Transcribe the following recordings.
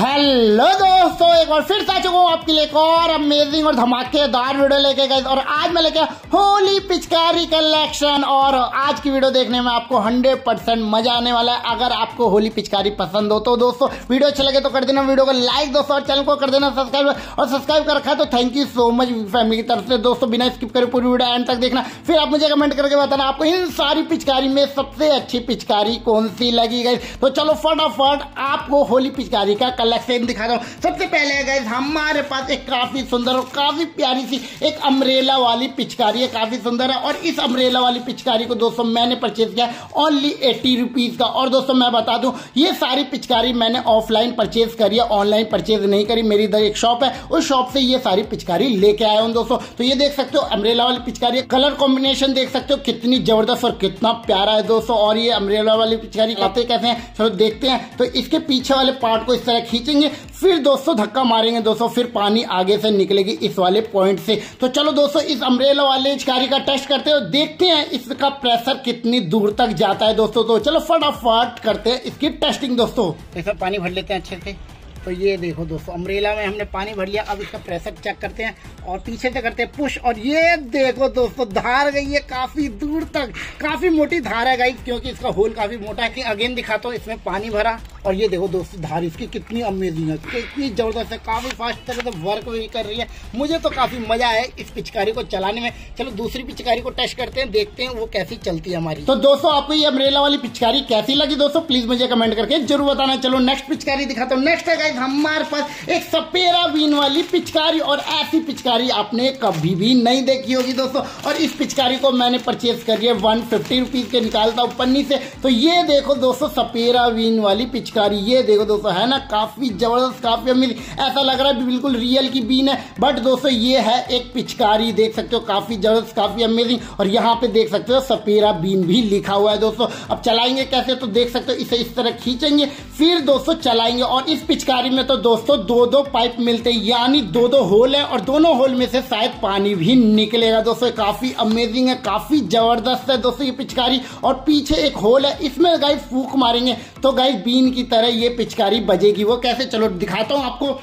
Hello दोस्तों, एक बार फिर से आ चुका हूँ आपके लिए एक और अमेजिंग और धमाकेदार वीडियो लेके गए और आज मैं लेके होली पिचकारी कलेक्शन और आज की वीडियो देखने में आपको 100 परसेंट मज़ा आने वाला है। अगर आपको होली पिचकारी पसंद हो तो दोस्तों वीडियो अच्छा लगे तो कर देना वीडियो को लाइक दोस्तों, और चैनल को कर देना सब्सक्राइब और सब्सक्राइब कर रखा है तो thank you so much family की तरफ़ से। दोस्तों, बिना स्किप करे पूरी वीडियो एंड तक देखना। फिर आप मुझे कमेंट करके बताना आपको इन सारी पिचकारी में सबसे अच्छी पिचकारी कौन सी लगी गई तो चलो फटाफट, आपको होली पिचकारी का दिखा रहा हूँ। सबसे पहले गए हमारे पास एक काफ़ी सुंदर और काफ़ी प्यारी सी एक अमरेला वाली पिचकारी है काफ़ी सुंदर है। और इस अमरेला वाली पिचकारी को दोस्तों मैंने परचेज किया ओनली एट्टी रुपीज़ का। और दोस्तों मैं बता दूँ ये सारी पिचकारी मैंने ऑफलाइन परचेज करी है ऑनलाइन परचेज नहीं करी। मेरी इधर एक शॉप है उस शॉप से ये सारी पिचकारी लेके आया हूँ दोस्तों। तो ये देख सकते हो अमरेला वाली पिचकारी कलर कॉम्बिनेशन देख सकते हो कितनी ज़बरदस्त और कितना प्यारा है दोस्तों। और ये अमरेला वाली पिचकारी आते कैसे हैं चलो देखते हैं। तो इसके पीछे वाले पार्ट को इस तरह खींचेंगे, फिर दोस्तों धक्का मारेंगे दोस्तों, फिर पानी आगे से निकलेगी इस वाले पॉइंट से। तो चलो दोस्तों, इस अम्ब्रेला वाले चिकारी का टेस्ट करते हो देखते हैं इसका प्रेशर कितनी दूर तक जाता है दोस्तों। तो चलो फटाफट करते हैं इसकी टेस्टिंग दोस्तों। इसमें पानी भर लेते हैं अच्छे से। तो ये देखो दोस्तों अम्ब्रेला में हमने पानी भर लिया, अब इसका प्रेशर चेक करते हैं और पीछे से करते हैं पुश और ये देखो दोस्तों, धार गई है काफ़ी दूर तक। काफ़ी मोटी धार है गई क्योंकि इसका होल काफ़ी मोटा है। कि अगेन दिखाता हूँ, इसमें पानी भरा। और ये देखो दोस्तों धार इसकी कितनी अमेजिंग है कितनी ज़बरदस्त है, काफ़ी फास्ट तरह से वर्क भी कर रही है। मुझे तो काफ़ी मज़ा है इस पिचकारी को चलाने में। चलो दूसरी पिचकारी को टेस्ट करते हैं, देखते हैं वो कैसी चलती है हमारी। तो दोस्तों, आपको ये अमरेला वाली पिचकारी कैसी लगी दोस्तों? प्लीज़ मुझे कमेंट करके ज़रूर बताना। चलो नेक्स्ट पिचकारी दिखाता हूँ। नेक्स्ट है हमारे पास एक सपेरा बीन वाली पिचकारी और ऐसी पिचकारी आपने कभी भी नहीं देखी होगी दोस्तों। और इस पिचकारी को मैंने परचेज करी है वन फिफ्टी के निकालता हूँ पन्नी से। तो ये देखो दोस्तों, सपेरा बीन वाली पिचकारी। ये देखो दोस्तों, है ना? काफ़ी ज़बरदस्त, काफ़ी अमीर। ऐसा लग रहा है बिल्कुल रियल की बीन है। बट दोस्तों, ये है एक पिचकारी, देख सकते हो, काफ़ी ज़बरदस्त, काफ़ी अमेजिंग और यहाँ पे देख सकते हो, सपेरा बीन भी लिखा हुआ है दोस्तों। अब चलाएँगे कैसे तो देख सकते हो, इसे इस तरह खींचेंगे, फिर दोस्तों चलाएँगे। और इस पिचकारी में तो दोस्तों दो दो पाइप मिलते हैं, यानी दो दो होल है, और दोनों होल में से शायद पानी भी निकलेगा दोस्तों। काफ़ी अमेजिंग है, काफ़ी ज़बरदस्त है दोस्तों ये पिचकारी। और पीछे एक होल है, इसमें गाइस फूक मारेंगे। तो गाइस बीन की तरह ये पिचकारी बजेगी। वो कैसे? चलो, दिखाता हूँ आपको।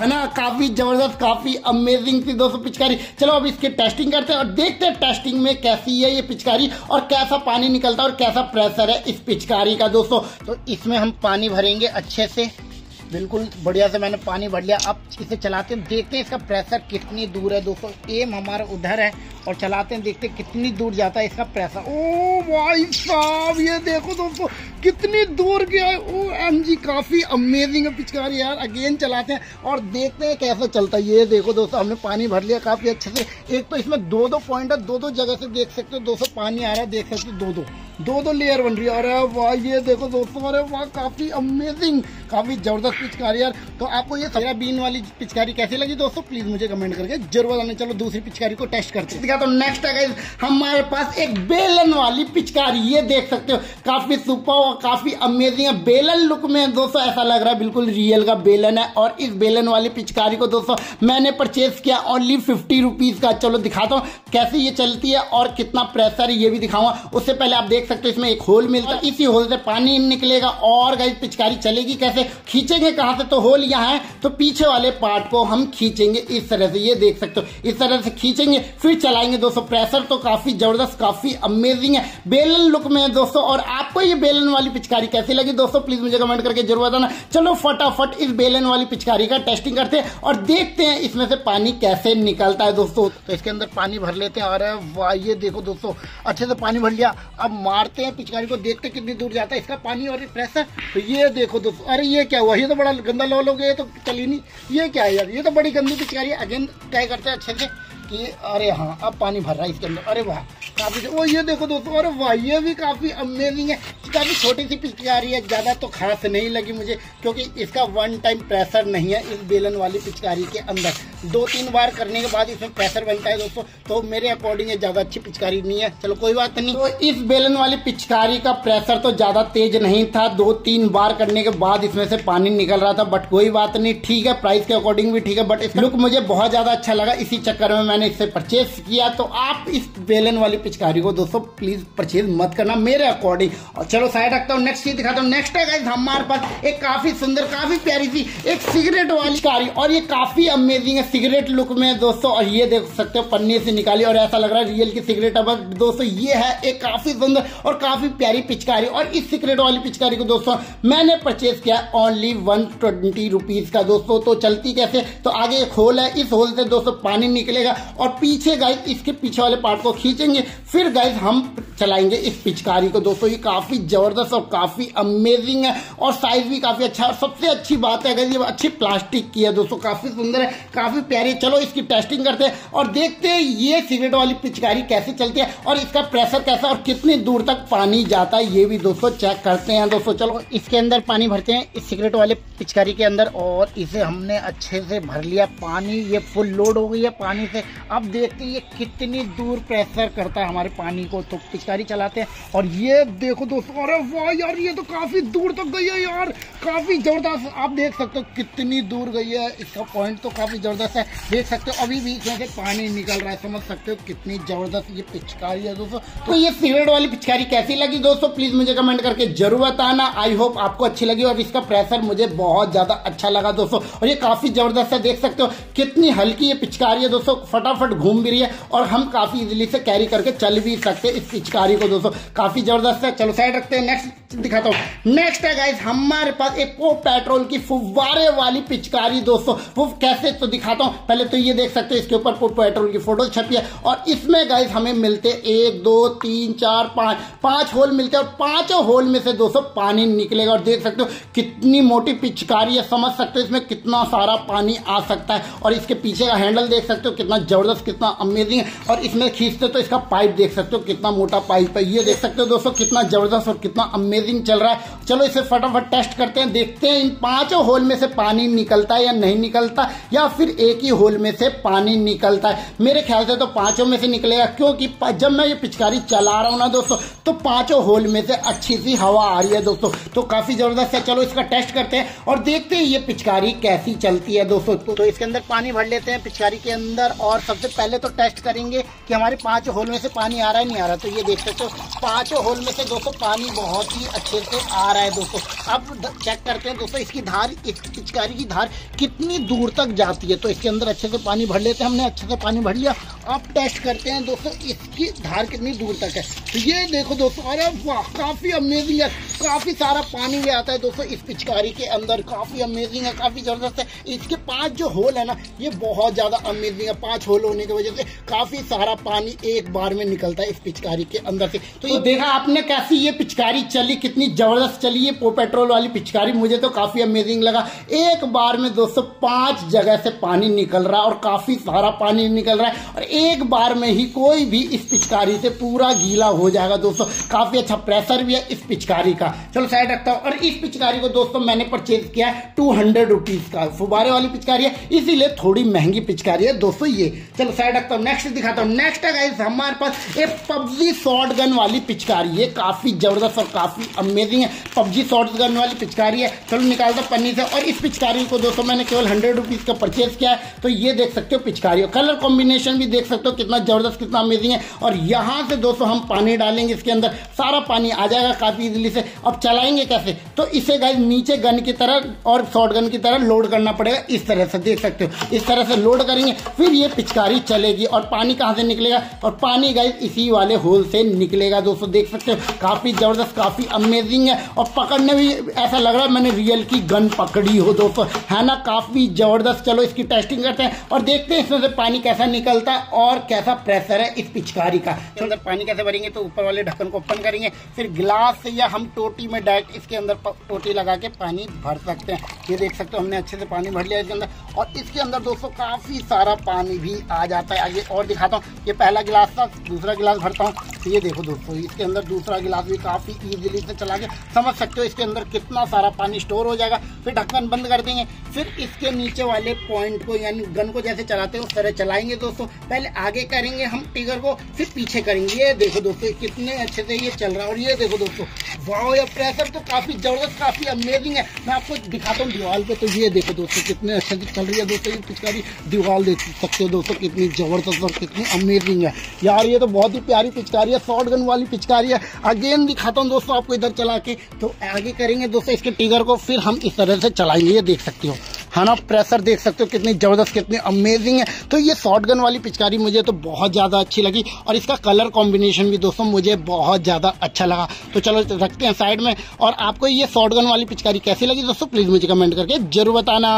है ना? काफ़ी ज़बरदस्त, काफ़ी अमेजिंग थी दोस्तों पिचकारी। चलो, अब इसकी टेस्टिंग करते हैं और देखते हैं टेस्टिंग में कैसी है ये पिचकारी और कैसा पानी निकलता है और कैसा प्रेशर है इस पिचकारी का दोस्तों। तो इसमें हम पानी भरेंगे अच्छे से। बिल्कुल बढ़िया से मैंने पानी भर लिया। अब इसे चलाते हैं, देखते हैं इसका प्रेशर कितनी दूर है दोस्तों। एम हमारा उधर है और चलाते हैं, देखते हैं कितनी दूर जाता है इसका प्रेशर ओ भाई साहब, ये देखो दोस्तों, कितनी दूर गया है। ओ एम जी काफ़ी अमेजिंग है पिचकारी यार। अगेन चलाते हैं और देखते हैं कैसा चलता है। ये देखो दोस्तों, हमने पानी भर लिया काफ़ी अच्छे से। एक तो इसमें दो दो पॉइंट है, दो दो जगह से देख सकते हो दोस्तों, पानी आ रहा है, देख सकते हो दो दो। दो दो लेयर बन रही है। अरे वाह, ये देखो दोस्तों, अरे वाह, काफ़ी अमेजिंग काफ़ी ज़बरदस्त पिचकारी यार तो आपको ये सजा बीन वाली पिचकारी कैसी लगी दोस्तों? प्लीज़ मुझे कमेंट करके ज़रूर बताना। चलो दूसरी पिचकारी को टेस्ट करते हैं। तो नेक्स्ट है हमारे पास एक बेलन वाली पिचकारी ये देख सकते हो। काफ़ी सुपर और काफ़ी अमेजिंग है। बेलन लुक में दोस्तों ऐसा लग रहा है बिल्कुल रियल का बेलन है। और इस बेलन वाली पिचकारी को दोस्तों मैंने परचेज किया ओनली फिफ्टी रुपीज़ का। चलो दिखाता हूँ कैसे ये चलती है और कितना प्रेशर है ये भी दिखाऊँगा। उससे पहले आप देख सकते हो इसमें एक होल मिलता है। इसी होल से पानी निकलेगा और गई पिचकारी चलेगी कैसे? खींचेंगे कहाँ से तो होल यहाँ है तो पीछे वाले पार्ट को हम खींचेंगे इस तरह से। ये देख सकते हो, इस तरह से खींचेंगे, फिर चलाएँगे दोस्तों प्रेशर तो काफ़ी ज़बरदस्त, काफ़ी अमेजिंग है। बेलन लुक में है दोस्तों, और आपको ये बेलन वाली पिचकारी कैसी लगी दोस्तों प्लीज़ मुझे कमेंट करके ज़रूर बताना। चलो फटाफट इस बेलन वाली पिचकारी का टेस्टिंग करते हैं और देखते हैं इसमें से पानी कैसे निकलता है दोस्तों। तो इसके अंदर पानी भर लेते हैं, और वाह, ये देखो दोस्तों, अच्छे से पानी भर लिया। अब मारते हैं पिचकारी को, देखते कितनी दूर जाता है इसका पानी और प्रेशर तो ये देखो दोस्तों, अरे ये क्या हुआ? ये तो बड़ा गंदा लो लोगे, ये तो चली नहीं। ये क्या है यार? ये तो बड़ी गंदी पिचकारी अगेन क्या करते हैं अच्छे से। कि, अरे हाँ अब पानी भर रहा है इसके अंदर। अरे वाह, काफ़ी वो ये देखो दोस्तों, अरे वाह, ये भी काफ़ी अमेजिंग है। काफ़ी छोटी सी पिचकारी है, ज़्यादा तो खास नहीं लगी मुझे, क्योंकि इसका वन टाइम प्रेशर नहीं है इस बेलन वाली पिचकारी के अंदर। दो तीन बार करने के बाद इसमें प्रेशर बनता है दोस्तों तो मेरे अकॉर्डिंग ये ज़्यादा अच्छी पिचकारी नहीं है। चलो, कोई बात नहीं। तो इस बेलन वाली पिचकारी का प्रेशर तो ज़्यादा तेज नहीं था, दो तीन बार करने के बाद इसमें से पानी निकल रहा था बट कोई बात नहीं, ठीक है प्राइस के अकॉर्डिंग भी ठीक है बट लुक मुझे बहुत ज़्यादा अच्छा लगा, इसी चक्कर में मैंने इससे परचेस किया तो आप इस बेलन वाली पिचकारी को दोस्तों प्लीज़ परचेज मत करना मेरे अकॉर्डिंग और चलो साइड रखता हूँ नेक्स्ट चीज़ दिखाता हूँ। नेक्स्ट है हमारे पास एक काफ़ी सुंदर, काफ़ी प्यारी सी, एक सिगरेट वाली कारी और ये काफ़ी अमेजिंग है सिगरेट लुक में दोस्तों, और ये देख सकते हो, पन्नी से निकाली, और ऐसा लग रहा है रियल की सिगरेट अब दोस्तों, ये है एक काफ़ी सुंदर और काफ़ी प्यारी पिचकारी। और इस सिगरेट वाली पिचकारी को दोस्तों, मैंने परचेज किया ओनली वन ट्वेंटी रुपीज़ का। दोस्तों तो चलती कैसे? तो आगे एक होल है, इस होल से दोस्तों पानी निकलेगा और पीछे गाइस इसके पीछे वाले पार्ट को खींचेंगे। फिर गाइस हम चलाएँगे इस पिचकारी को। दोस्तों, ये काफ़ी ज़बरदस्त और काफ़ी अमेजिंग है और साइज़ भी काफ़ी अच्छा है। सबसे अच्छी बात है, अगर ये अच्छी प्लास्टिक की है, दोस्तों, काफ़ी सुंदर है, काफ़ी प्यारी चलो, इसकी टेस्टिंग करते हैं और देखते हैं ये सिगरेट वाली पिचकारी कैसे चलती है और इसका प्रेशर कैसा और कितनी दूर तक पानी जाता है, ये भी दोस्तों चेक करते हैं। दोस्तों, चलो, इसके अंदर पानी भरते हैं, इस सिगरेट वाले पिचकारी के अंदर और इसे हमने अच्छे से भर लिया। पानी, ये फुल लोड हो गई है पानी से। अब देखते हैं ये कितनी दूर प्रेशर करता है हमारे पानी को तो पिचकारी चलाते हैं। और ये देखो दोस्तों, अरे वाह यार, ये तो काफ़ी दूर तक गई है यार, काफ़ी ज़बरदस्त। आप देख सकते हो कितनी दूर गई है, इसका पॉइंट तो काफ़ी ज़बरदस्त है। देख सकते हो, अभी भी इसमें से पानी निकल रहा है, समझ सकते हो कितनी ज़बरदस्त ये पिचकारी है दोस्तों। तो ये सिगरेट वाली पिचकारी कैसी लगी दोस्तों? प्लीज़ मुझे कमेंट करके ज़रूर बताना। आई होप आपको अच्छी लगी और इसका प्रेशर मुझे बहुत ज़्यादा अच्छा लगा दोस्तों। और ये काफ़ी ज़बरदस्त है, देख सकते हो कितनी हल्की ये पिचकारी है दोस्तों। फटाफट घूम भी रही है और हम काफ़ी इजिली से कैरी करके चल भी सकते इस पिचकारी को, दोस्तों। काफ़ी ज़बरदस्त है। चलो साइड रखते हैं। नेक्स्ट दिखाता हूँ। नेक्स्ट है गाइस हमारे पास एक वो पेट्रोल की फुव्वारे वाली पिचकारी, दोस्तों। वो कैसे तो दिखाता हूँ। पहले तो ये देख सकते हो, इसके ऊपर पेट्रोल की फ़ोटो छपी है। और इसमें गाइस हमें मिलते एक, दो, तीन, चार, पाँच। पाँच होल मिलते हैं और पाँचों होल में से, दोस्तों, पानी निकलेगा। और देख सकते हो, कितनी मोटी पिचकारी है। समझ सकते हो, इसमें कितना सारा पानी आ सकता है। और इसके पीछे का हैंडल देख सकते हो, कितना ज़बरदस्त कितना अमेजिंग है। और इसमें खींचते तो इसका पाइप देख सकते हो, कितना मोटा पाइप है। ये देख सकते हो दोस्तों, कितना ज़बरदस्त और कितना अमेजिंग चल रहा है। चलो इसे फटाफट टेस्ट करते हैं, देखते हैं इन पाँचों होल में से पानी निकलता है या नहीं निकलता, या फिर एक ही होल में से पानी निकलता है। मेरे ख्याल से तो पाँचों में से निकलेगा, क्योंकि जब मैं ये पिचकारी चला रहा हूँ ना दोस्तों तो पाँचों होल में से अच्छी सी हवा आ रही है दोस्तों। तो काफ़ी ज़बरदस्त है। चलो इसका टेस्ट करते हैं और देखते हैं ये पिचकारी कैसी चलती है दोस्तों। तो इसके अंदर पानी भर लेते हैं पिचकारी के अंदर और सबसे पहले तो टेस्ट करेंगे कि हमारे पाँच होल में से पानी आ रहा है, नहीं आ रहा। तो ये देख सकते हो, पाँचों होल में से दोस्तों पानी बहुत ही अच्छे से आ रहा है दोस्तों। अब चेक करते हैं दोस्तों, इसकी धार, इस पिचकारी की धार कितनी दूर तक जाती है? तो इसके अंदर अच्छे से पानी भर लेते हैं हमने, अच्छे से पानी भर लिया। अब टेस्ट करते हैं दोस्तों, इसकी धार कितनी दूर तक है। तो ये देखो दोस्तों, अरे वाह, काफ़ी अमेजिंग है। काफ़ी सारा पानी भी आता है दोस्तों इस पिचकारी के अंदर। काफ़ी अमेजिंग है, काफ़ी ज़बरदस्त है। इसके पाँच जो होल है ना, ये बहुत ज़्यादा अमेजिंग है। पाँच होल होने की वजह से काफ़ी सारा पानी एक बार में निकलता है इस पिचकारी के अंदर से। तो ये देखा आपने कैसी ये पिचकारी चली, कितनी ज़बरदस्त चली ये पेट्रोल वाली पिचकारी, मुझे तो काफ़ी अमेजिंग लगा। एक बार में दोस्तों पाँच जगह से पानी निकल रहा और काफ़ी सारा पानी निकल रहा है और एक बार में ही कोई भी इस पिचकारी से पूरा गीला हो जाएगा दोस्तों। काफ़ी अच्छा प्रेशर भी है इस पिचकारी का। चलो साइड रखता हूँ। और इस पिचकारी को दोस्तों मैंने परचेज किया है टू हंड्रेड रुपीज़ का। फुबारे वाली पिचकारी है, इसीलिए थोड़ी महँगी पिचकारी है। दोस्तों ये चलो साइड रखता हूँ नेक्स्ट दिखाता हूँ। नेक्स्ट है गाइस हमारे पास एक पबजी शॉर्ट गन वाली पिचकारी है। काफ़ी ज़बरदस्त और काफ़ी अमेजिंग है। पबजी शॉर्ट गन वाली पिचकारी है। चलो निकालता पन्नी से। और इस पिचकारी को दोस्तों मैंने केवल हंड्रेड रुपीज़ का परचेज किया है। तो ये देख सकते हो पिचकारी। कलर कॉम्बिनेशन भी देख सकते हो कितना ज़बरदस्त, कितना अमेजिंग है। और यहाँ से दोस्तों हम पानी डालेंगे इसके अंदर। सारा पानी आ जाएगा काफ़ी इजिली से। अब चलाएँगे कैसे? तो इसे गाइस नीचे गन की तरह और शॉर्ट गन की तरह लोड करना पड़ेगा। इस तरह से देख सकते हो। इस तरह से लोड करेंगे। फिर ये पिचकारी चलेगी और पानी कहाँ से निकलेगा? और पानी गाइस इसी वाले होल से निकलेगा दोस्तों, देख सकते हो। काफ़ी ज़बरदस्त, काफ़ी अमेजिंग है। और पकड़ने भी ऐसा लग रहा है मैंने रियल की गन पकड़ी हो दोस्तों। है ना? काफ़ी ज़बरदस्त। चलो इसकी टेस्टिंग करते हैं और देखते हैं इसमें से पानी कैसा निकलता है और कैसा प्रेशर है इस पिचकारी का। अंदर पानी कैसे भरेंगे तो ऊपर वाले ढक्कन को ओपन करेंगे। फिर गिलास से या हम टोटी में डायरेक्ट इसके अंदर टोटी लगा के पानी भर सकते हैं। ये देख सकते हो, हमने अच्छे से पानी भर लिया इसके अंदर। और इसके अंदर दोस्तों काफ़ी सारा पानी भी आ जाता है। आगे और दिखाता हूँ। ये पहला गिलास था, दूसरा गिलास भरता हूँ। तो ये देखो दोस्तों, इसके अंदर दूसरा गिलास भी काफ़ी इजीली से चला के समझ सकते हो इसके अंदर कितना सारा पानी स्टोर हो जाएगा। फिर ढक्कन बंद कर देंगे। फिर इसके नीचे वाले पॉइंट को यानी गन को जैसे चलाते हैं, उस तरह चलाएँगे दोस्तों। पहले आगे करेंगे हम टिगर को, फिर पीछे करेंगे। ये देखो दोस्तों कितने अच्छे से ये चल रहा है। और ये देखो दोस्तों वाह ये प्रेशर तो काफ़ी ज़बरदस्त, काफ़ी अमेजिंग है। मैं आपको दिखाता हूँ दीवार पे। तो ये देखो दोस्तों, कितने अच्छे से चल रही है दोस्तों। ये पिचकारी दीवार देख सकते हो दोस्तों। कितनी ज़बरदस्त और कितनी अमेजिंग है। यार, ये तो बहुत ही प्यारी पिचकारी है शॉर्ट गन वाली पिचकारी है। अगेन दिखाता हूँ दोस्तों, आपको इधर चला के। तो आगे करेंगे दोस्तों, इसके टिगर को फिर हम इस तरह से चलाएँगे, ये देख सकते हो। है ना प्रेशर देख सकते हो कितनी ज़बरदस्त, कितनी अमेजिंग है। तो ये शॉर्ट गन वाली पिचकारी मुझे तो बहुत ज़्यादा अच्छी लगी और इसका कलर कॉम्बिनेशन भी दोस्तों मुझे बहुत ज़्यादा अच्छा लगा। तो चलो रखते हैं साइड में और आपको ये शॉर्ट गन वाली पिचकारी कैसी लगी दोस्तों प्लीज़ मुझे कमेंट करके ज़रूर बताना।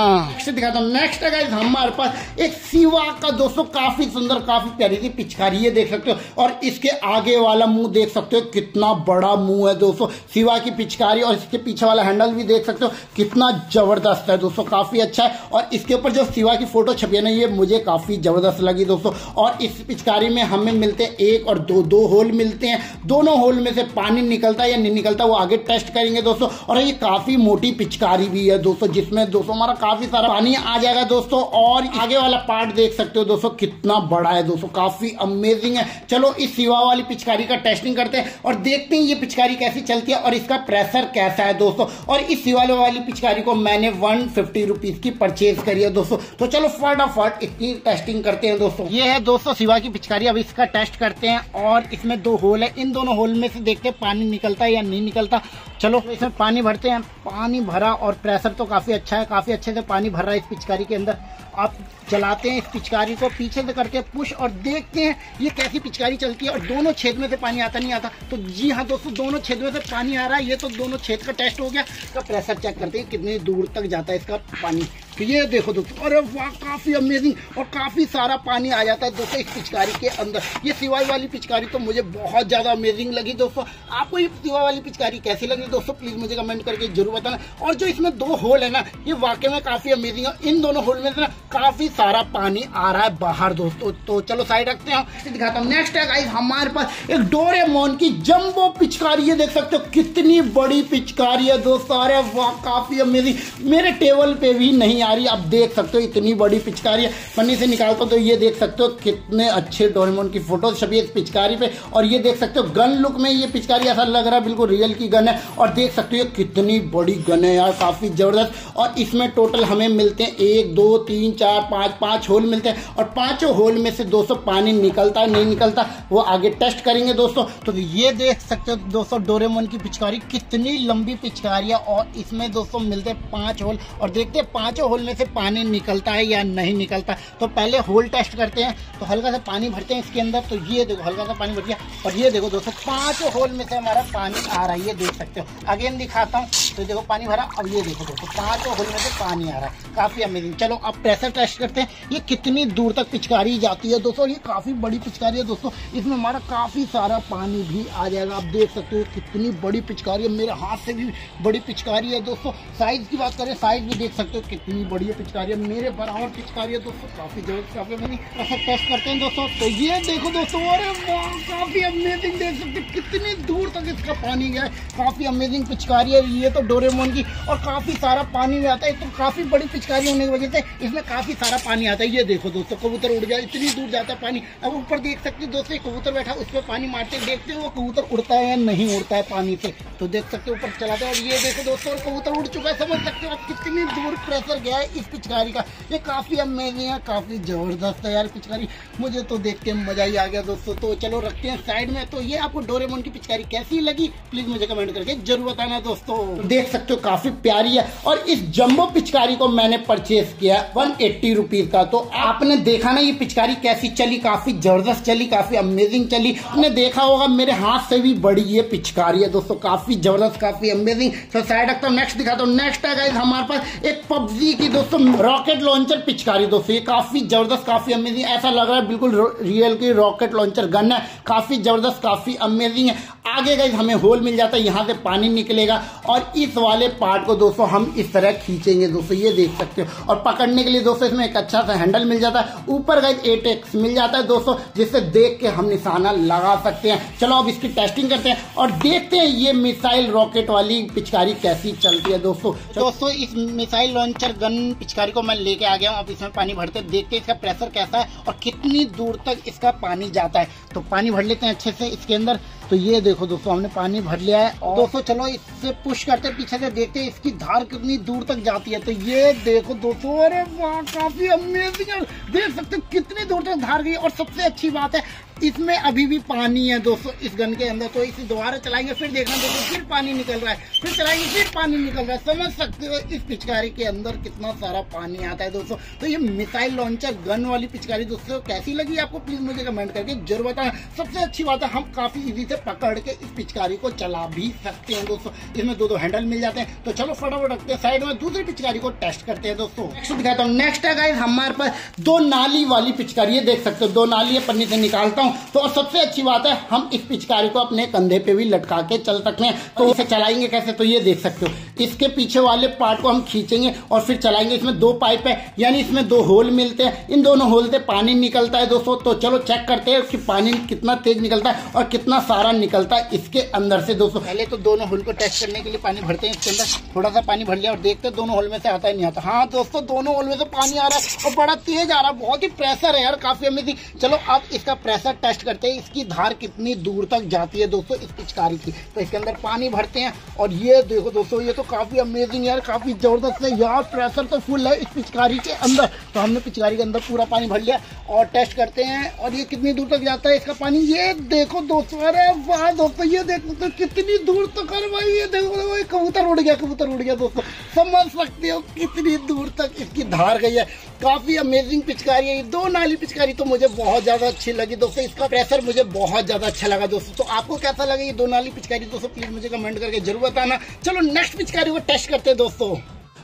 दिखाता हूँ। नेक्स्ट है हमारे पास एक सीवा का दोस्तों काफ़ी सुंदर, काफ़ी प्यारी सी पिचकारी ये देख सकते हो। और इसके आगे वाला मुँह देख सकते हो, कितना बड़ा मुँह है दोस्तों। सिवा की पिचकारी और इसके पीछे वाला हैंडल भी देख सकते हो, कितना ज़बरदस्त है दोस्तों, काफ़ी अच्छा है। और इसके ऊपर जो सिवा की फ़ोटो छपी है ना, ये मुझे काफ़ी ज़बरदस्त लगी दोस्तों। और इस पिचकारी में हमें मिलते हैं एक और दो दो होल मिलते हैं। दोनों होल में से पानी निकलता है या नहीं निकलता, वो आगे टेस्ट करेंगे दोस्तों। और ये काफ़ी मोटी पिचकारी भी है दोस्तों, जिसमें दोस्तों हमारा काफ़ी सारा पानी आ जाएगा दोस्तों। और आगे वाला पार्ट देख सकते हो दोस्तों, कितना बड़ा है दोस्तों, काफ़ी अमेजिंग है। चलो, इस सिवा वाली पिचकारी का टेस्टिंग करते हैं और देखते हैं ये पिचकारी कैसी चलती है और इसका प्रेशर कैसा है दोस्तों। और इस सिवा वाली पिचकारी को मैंने वन फिफ्टी रुपीज़ की परचेज करिए दोस्तों। तो चलो फटाफट इसकी टेस्टिंग करते हैं दोस्तों। ये है दोस्तों सिवा की पिचकारी। अब इसका टेस्ट करते हैं और इसमें दो होल है। इन दोनों होल में से देखते हैं पानी निकलता है या नहीं निकलता। चलो। इसमें पानी भरते हैं। पानी भरा और प्रेशर तो काफ़ी अच्छा है, काफ़ी अच्छे से पानी भर रहा है इस पिचकारी के अंदर। आप चलाते हैं इस पिचकारी को, पीछे से करके पुश और देखते हैं ये कैसी पिचकारी चलती है और दोनों छेद में से पानी आता नहीं आता। तो जी हाँ दोस्तों, दोनों छेद में से पानी आ रहा है, ये तो दोनों छेद का टेस्ट हो गया। इसका प्रेशर चेक करते हैं कितने दूर तक जाता है इसका पानी। तो ये देखो दोस्तों अरे वाह, काफ़ी अमेजिंग और काफ़ी सारा पानी आ जाता है दोस्तों इस पिचकारी के अंदर। ये सिवाई वाली पिचकारी तो मुझे बहुत ज़्यादा अमेजिंग लगी दोस्तों। आपको ये सिवा वाली पिचकारी कैसी लगी दोस्तों? प्लीज़ मुझे कमेंट करके ज़रूर बताना। और जो इसमें दो होल है ना, ये वाकई में काफ़ी अमेजिंग है। इन दोनों होल में ना काफ़ी सारा पानी आ रहा है बाहर दोस्तों। तो चलो साइड रखते हैं। दिखाता हूँ। नेक्स्ट है हमारे पास एक डोरेमोन की जंबो पिचकारी। है देख सकते हो कितनी बड़ी पिचकारी है दोस्तों। अरे वाह, काफ़ी अमेजिंग मेरे टेबल पे भी नहीं आ रही, आप देख सकते हो इतनी बड़ी पिचकारी है। पन्नी से निकालता तो ये देख सकते हो कितने अच्छे डोरेमोन की फ़ोटो छपी है इस पिचकारी पे। और ये देख सकते हो गन लुक में ये पिचकारी ऐसा लग रहा है बिल्कुल रियल की गन है। और देख सकते हो कितनी बड़ी गन है यार, काफ़ी ज़बरदस्त। और इसमें टोटल हमें मिलते हैं, एक, दो, तीन, चार, पाँच पाँच होल मिलते हैं। और पाँचों होल में से दोस्तों पानी निकलता नहीं निकलता, वो आगे टेस्ट करेंगे दोस्तों। तो ये देख सकते हो दोस्तों डोरेमोन की पिचकारी, कितनी लंबी पिचकारी है। और इसमें दोस्तों मिलते हैं पाँच होल और देखते हैं पाँचों होल में से पानी निकलता है या नहीं निकलता तो पहले होल टेस्ट करते हैं तो हल्का सा पानी भरते हैं इसके अंदर तो ये देखो, हल्का सा पानी भर दिया और ये देखो दोस्तों, पाँचों होल में से हमारा पानी आ रहा है, ये देख सकते हो। अगेन दिखाता हूँ तो देखो पानी भरा अब ये देखो दोस्तों, पाँचों होल में से पानी आ रहा है, काफ़ी अमेजिंग चलो, अब प्रेशर टेस्ट करते हैं, ये कितनी दूर तक पिचकारी जाती है दोस्तों ये काफ़ी बड़ी पिचकारी है दोस्तों, इसमें हमारा काफ़ी सारा पानी भी आ जाएगा, आप देख सकते हो, कितनी बड़ी पिचकारी है, मेरे हाथ से भी बड़ी पिचकारी है दोस्तों साइज़ की बात करें साइज़ भी देख सकते हो, कितनी बड़ी है पिचकारी है मेरे बराबर पिचकारी है दोस्तों काफ़ी ज़रूरत काफ़ी अमेजिंग ऐसा टेस्ट करते हैं दोस्तों। तो ये देखो दोस्तों, अरे वाह, काफ़ी अमेजिंग देख सकते कितनी दूर तक इसका पानी गया काफ़ी अमेजिंग पिचकारी है। ये तो डोरेमोन की और काफ़ी सारा पानी भी आता है। तो काफ़ी बड़ी पिचकारी होने की वजह से इसमें काफ़ी सारा पानी आता है। ये देखो दोस्तों, कबूतर उड़ गया, इतनी दूर जाता है पानी। अब ऊपर देख सकते हो दोस्तों कबूतर बैठा, उस पर पानी मारते देखते हो वो कबूतर उड़ता है या नहीं उड़ता है पानी से। तो देख सकते ऊपर चलाते हैं। और ये देखो दोस्तों, कबूतर उड़ चुका है, समझ सकते हो आप कितनी दूर प्रेशर गया है इस पिचकारी का। ये काफ़ी अमेजिंग है, काफ़ी ज़बरदस्त है यार पिचकारी। मुझे तो देख के मज़ा ही आ गया दोस्तों। तो चलो रखते हैं साइड में। तो ये आपको डोरेमोन की पिचकारी कैसी लगी? प्लीज़ मुझे कमेंट करके ज़रूर बताना दोस्तों। देख सकते हो काफ़ी प्यारी है और इस जम्बो पिचकारी को मैंने परचेज किया वन एट्टी का। तो आपने देखा ना ये पिचकारी कैसी चली? काफ़ी ज़बरदस्त चली, काफ़ी अमेजिंग चली। आपने देखा होगा मेरे हाथ से भी बड़ी ये पिचकारी है दोस्तों। काफ़ी ज़बरदस्त, काफ़ी अमेजिंग तो साइड रखता हूँ नेक्स्ट दिखाता हूँ। नेक्स्ट है हमारे पास एक पबजी की दोस्तों रॉकेट लॉन्चर पिचकारी दोस्तों, ये काफ़ी ज़बरदस्त, काफ़ी अमेजिंग ऐसा लग रहा है बिल्कुल रियल की रॉकेट लॉन्चर गन है। काफ़ी ज़बरदस्त, काफ़ी अमेजिंग है। आगे गई हमें होल मिल जाता है, यहाँ से पानी निकलेगा। और इस वाले पार्ट को दोस्तों, हम इस तरह खींचेंगे दोस्तों, ये देख सकते हो। और पकड़ने के लिए दोस्तों, इसमें एक अच्छा सा हैंडल मिल जाता है। ऊपर गई एटेक्स मिल जाता है दोस्तों, जिससे देख के हम निशाना लगा सकते हैं। चलो, अब इसकी टेस्टिंग करते हैं और देखते हैं ये मिसाइल रॉकेट वाली पिचकारी कैसी चलती है दोस्तों। दोस्तों, इस मिसाइल लॉन्चर गन पिचकारी को मैं लेके आ गया हूँ, अब इसमें पानी भरते देखते हैं इसका प्रेशर कैसा है और कितनी दूर तक इसका पानी जाता है। तो पानी भर लेते हैं अच्छे से, इसके अंदर तो ये देखो दोस्तों, हमने पानी भर लिया है और दोस्तों, चलो इससे पुश करते पीछे से देखते हैं इसकी धार कितनी दूर तक जाती है। तो ये देखो दोस्तों, अरे वाह, काफ़ी अमेजिंग देख सकते हो कितनी दूर तक धार गई और सबसे अच्छी बात है, इसमें अभी भी पानी है दोस्तों, इस गन के अंदर। तो इसे दोबारा चलाएँगे, फिर देखना दोस्तों, फिर पानी निकल रहा है, फिर चलाएँगे, फिर पानी निकल रहा है। समझ सकते हो इस पिचकारी के अंदर कितना सारा पानी आता है दोस्तों। तो ये मिसाइल लॉन्चर गन वाली पिचकारी, दोस्तों, कैसी लगी आपको? प्लीज़ मुझे कमेंट करके ज़रूर बताएँ सबसे अच्छी बात है, हम काफ़ी इजी से पकड़ के इस पिचकारी को चला भी सकते हैं दोस्तों। इसमें दो दो हैंडल मिल जाते हैं। तो चलो फटाफट रखते हैं। साइड में दूसरी पिचकारी को टेस्ट करते हैं दोस्तों। नेक्स्ट दिखाता हूँ। नेक्स्ट है गाइस हमारे पास दो नाली वाली पिचकारी है, देख सकते हो। दो नाली है, पन्नी से निकालता हूँ। तो सबसे अच्छी बात है, हम इस पिचकारी को अपने कंधे पे भी लटका के चल सकते हैं। तो इसे चलाएँगे कैसे? तो ये देख सकते हो। इसके पीछे वाले पार्ट को हम खींचेंगे और फिर चलाएँगे। इसमें दो पाइप है, यानी इसमें दो होल मिलते हैं। इन दोनों होल से पानी निकलता है दोस्तों। तो चलो चेक करते हैं कि पानी कितना तेज निकलता है और कितना सारा निकलता है इसके अंदर से, दोस्तों। पहले तो दोनों होल को टेस्ट करने के लिए पानी भरते हैं, इसके अंदर थोड़ा सा पानी भर लिया और देखते हैं दोनों होल में से आता है, नहीं आता। हाँ दोस्तों, दोनों होल में से पानी आ रहा है और बड़ा तेज आ रहा है, बहुत ही प्रेशर है यार, काफ़ी अमेजिंग चलो, अब इसका प्रेशर टेस्ट करते हैं, इसकी धार कितनी दूर तक जाती है, दोस्तों, इस पिचकारी की। तो इसके अंदर पानी भरते हैं और ये देखो, दोस्तों, ये तो काफ़ी अमेजिंग यार, काफ़ी ज़बरदस्त है यार प्रेशर तो फुल है इस पिचकारी के अंदर। तो हमने पिचकारी के अंदर पूरा पानी भर लिया और टेस्ट करते हैं और ये कितनी दूर तक जाता है इसका पानी? ये देखो, दोस्तों, अरे वाह दोस्तों ये देखो तो कितनी दूर तक अरे भाई, ये देखो भाई, कबूतर उड़ गया, कबूतर उड़ गया दोस्तों। समझ सकते हो, कितनी दूर तक। इसकी धार गई है। काफ़ी अमेजिंग पिचकारी है। ये दो नाली पिचकारी तो मुझे बहुत ज़्यादा अच्छी लगी दोस्तों। इसका प्रेशर मुझे बहुत ज़्यादा अच्छा लगा दोस्तों। तो आपको कैसा लगा ये दो नाली पिचकारी? दोस्तों प्लीज़ मुझे कमेंट करके ज़रूर बताना। चलो नेक्स्ट पिचकारी को टेस्ट करते हैं दोस्तों।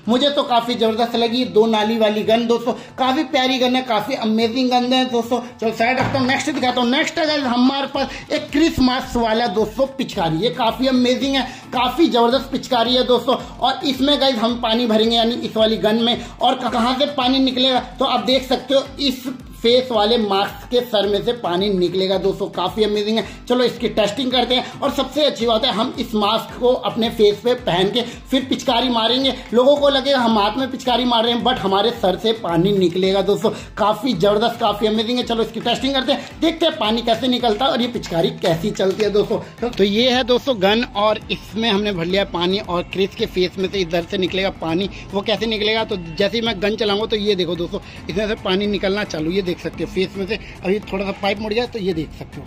मुझे तो काफ़ी ज़बरदस्त लगी। दो नाली वाली गन, दोस्तों। काफ़ी प्यारी गन है, काफ़ी अमेजिंग गन है, दोस्तों। चलो साइड रखता हूँ। नेक्स्ट दिखाता हूँ। नेक्स्ट है हमारे पास एक क्रिसमस वाला, दोस्तों, पिचकारी। ये काफ़ी अमेजिंग है, काफ़ी ज़बरदस्त पिचकारी है, दोस्तों। और इसमें गए हम पानी भरेंगे, यानी इस वाली गन में। और कहाँ से पानी निकलेगा तो आप देख सकते हो, इस फेस वाले मास्क के सर में से पानी निकलेगा, दोस्तों। काफ़ी अमेजिंग है। चलो, इसकी टेस्टिंग करते हैं। और सबसे अच्छी बात है, हम इस मास्क को अपने फेस पे पहन के फिर पिचकारी मारेंगे। लोगों को लगेगा हम हाथ में पिचकारी मार रहे हैं बट हमारे सर से पानी निकलेगा, दोस्तों। काफ़ी ज़बरदस्त, काफ़ी अमेजिंग है। चलो, इसकी टेस्टिंग करते हैं। देखते हैं पानी कैसे निकलता है और ये पिचकारी कैसी चलती है, दोस्तों। तो ये है, दोस्तों, गन, और इसमें हमने भर लिया पानी और क्रिस के फेस में से इधर से निकलेगा पानी। वो कैसे निकलेगा? तो जैसे ही मैं गन चलाऊँगा तो ये देखो, दोस्तों, इसमें से पानी निकलना चालू। ये देख सकते हो फेस में से। अभी थोड़ा सा पाइप मुड़ जाए तो ये देख सकते हो।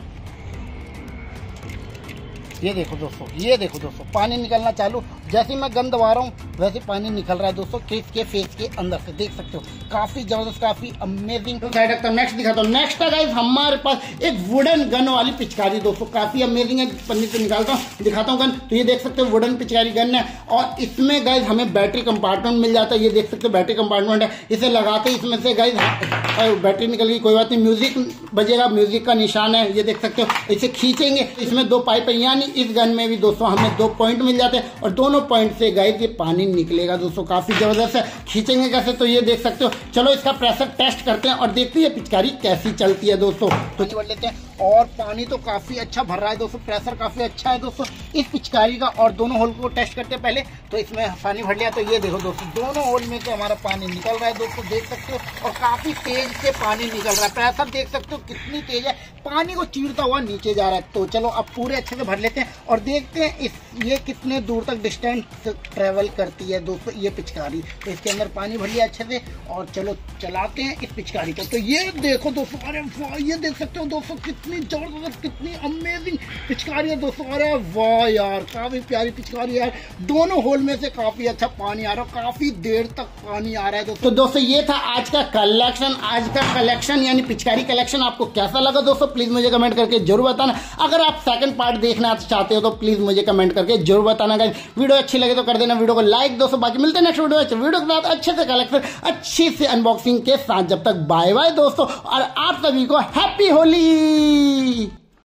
ये देखो दोस्तों, ये देखो दोस्तों, पानी निकलना चालू। जैसे मैं गंद दबा रहा हूँ वैसे पानी निकल रहा है दोस्तों केस के, फेस के अंदर से, देख सकते हो। काफ़ी ज़बरदस्त, काफ़ी अमेजिंग हूँ नेक्स्ट दिखाता हूँ। नेक्स्ट है हमारे पास एक वुडन गन वाली पिचकारी दोस्तों, काफ़ी अमेजिंग है, पन्नी से निकालता हूँ, दिखाता हूँ गन तो ये देख सकते हो वुडन पिचकारी गन है। और इसमें गाइज़ हमें बैटरी कंपार्टमेंट मिल जाता है, ये देख सकते हो बैटरी कंपार्टमेंट है। इसे लगाते इसमें से गाइज़ बैटरी निकल गई, कोई बात नहीं म्यूज़िक बजेगा म्यूज़िक का निशान है, ये देख सकते हो। इसे खींचेंगे, इसमें दो पाइप है, यानी इस गन में भी दोस्तों, हमें दो पॉइंट मिल जाते हैं। और दोनों पॉइंट से गए ये पानी निकलेगा दोस्तों, काफ़ी ज़बरदस्त है। खींचेंगे कैसे? तो ये देख सकते हो। चलो इसका प्रेशर टेस्ट करते हैं और देखते हैं पिचकारी कैसी चलती है दोस्तों। तो लेते हैं और पानी तो काफ़ी अच्छा भर रहा है दोस्तों प्रेशर काफ़ी अच्छा है दोस्तों। इस पिचकारी का और दोनों होल को टेस्ट करते हैं पहले तो इसमें पानी भर लिया। तो ये देखो दोस्तों, दोनों होल में तो हमारा पानी निकल रहा है दोस्तों, देख सकते हो, और काफ़ी तेज से पानी निकल रहा है। प्रेशर देख सकते हो, कितनी तेज है। पानी को चीरता हुआ नीचे जा रहा है। तो चलो, अब पूरे अच्छे से भर लेते हैं और देखते हैं इस, ये कितने दूर तक डिस्टेंस ट्रेवल करती है दोस्तों, ये पिचकारी। तो इसके अंदर पानी भर लिया अच्छे से, और चलो चलाते हैं इस पिचकारी को। तो ये देखो दोस्तों, अरे ये देख सकते हो दोस्तों, कितनी ज़बरदस्त कितनी अमेजिंग पिचकारी है दोस्तों अरे वाह यार, काफ़ी प्यारी पिचकारी है। दोनों होल में से काफ़ी अच्छा पानी आ रहा है काफ़ी देर तक पानी आ रहा है दोस्तों। तो दोस्तों, ये था आज का कलेक्शन आज का कलेक्शन यानी पिचकारी कलेक्शन आपको कैसा लगा दोस्तों? प्लीज़ मुझे कमेंट करके ज़रूर बताना। अगर आप सेकंड पार्ट देखना चाहते हो तो प्लीज़ मुझे कमेंट करके ज़रूर बताना गाइज़ वीडियो अच्छी लगे तो कर देना वीडियो को लाइक दोस्तों। बाकी मिलते नेक्स्ट वीडियो वीडियो के साथ अच्छे से कलेक्शन अच्छी से अनबॉक्सिंग के साथ। जब तक बाय बाय दोस्तों, और आप सभी को हैप्पी होली! Fui!